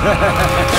Ha ha ha ha!